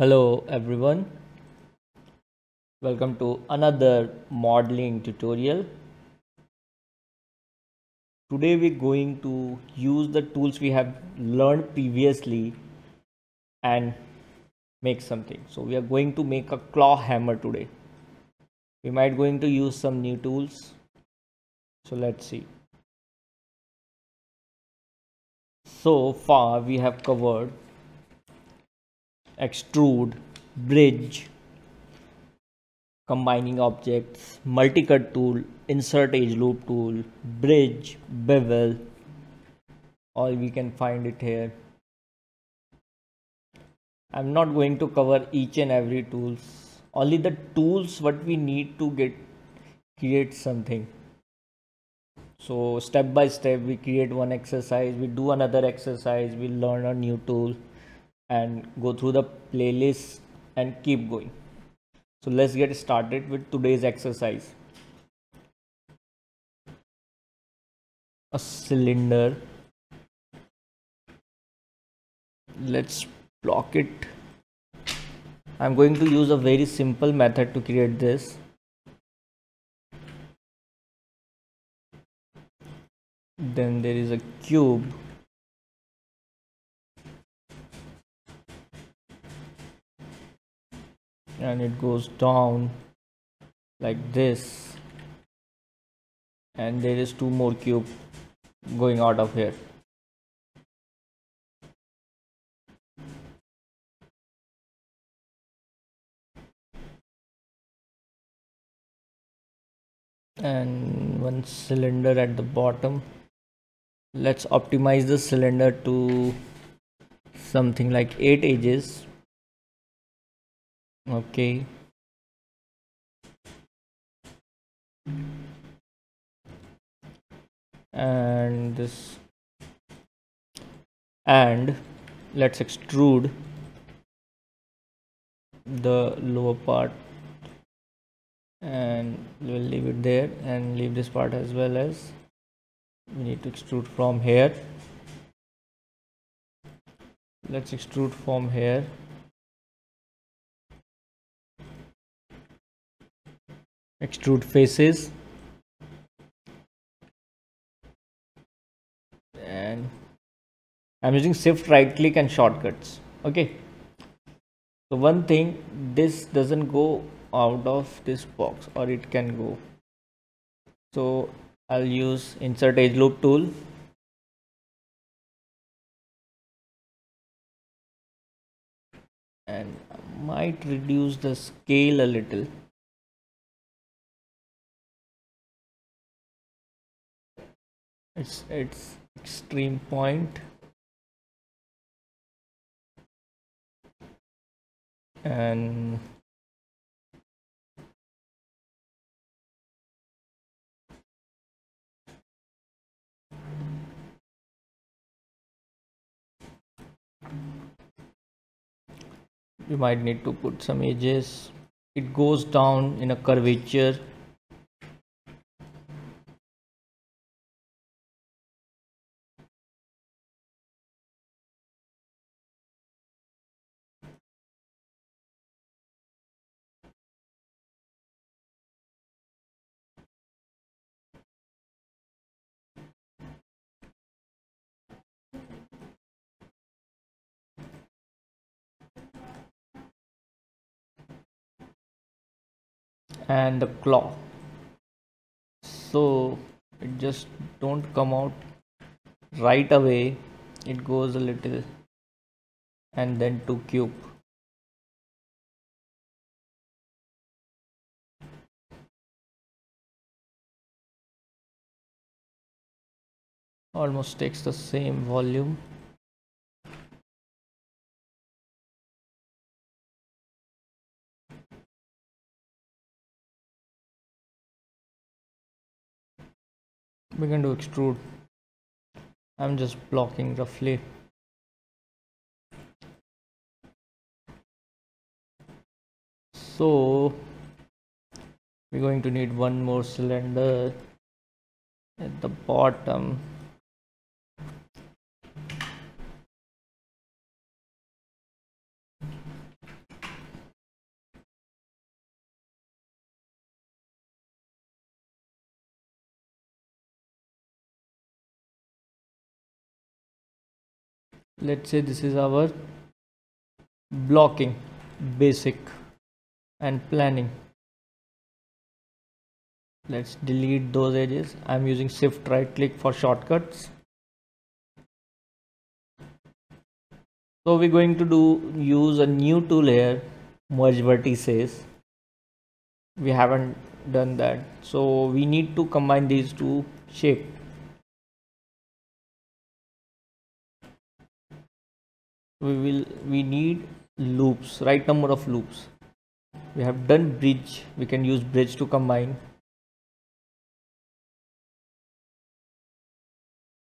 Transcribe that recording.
Hello everyone, welcome to another modeling tutorial. Today we're going to use the tools we have learned previously and make something. So we are going to make a claw hammer today. We might going to use some new tools. So let's see. So far we have covered extrude, bridge, combining objects, multi-cut tool, insert edge loop tool, bridge, bevel, all we can find it here. I'm not going to cover each and every tools, only the tools what we need to get create something. So step by step we create one exercise, we do another exercise, we learn a new tool and go through the playlist and keep going. So let's get started with today's exercise. A cylinder. Let's block it. I'm going to use a very simple method to create this. Then there is a cube and it goes down like this. And there is two more cube going out of here. And one cylinder at the bottom. Let's optimize the cylinder to something like 8 edges okay. And this. And let's extrude the lower part. And we'll leave it there and leave this part as well as we need to extrude from here. Let's extrude from here extrude faces. And I'm using shift right click and shortcuts. Okay. So one thing this doesn't go out of this box or it can go. So I'll use insert edge loop tool. And might reduce the scale a little it's its extreme point. And you might need to put some edges. It goes down in a curvature and the claw. So it just don't come out right away. It goes a little and then to cube. Almost takes the same volume begin to extrude. I'm just blocking roughly. So we're going to need one more cylinder at the bottom let's say this is our blocking basic and planning. Let's delete those edges. I'm using shift right click for shortcuts. So we're going to do use a new tool here merge vertices. We haven't done that. So we need to combine these two shape we will we need loops right number of loops. We have done bridge we can use bridge to combine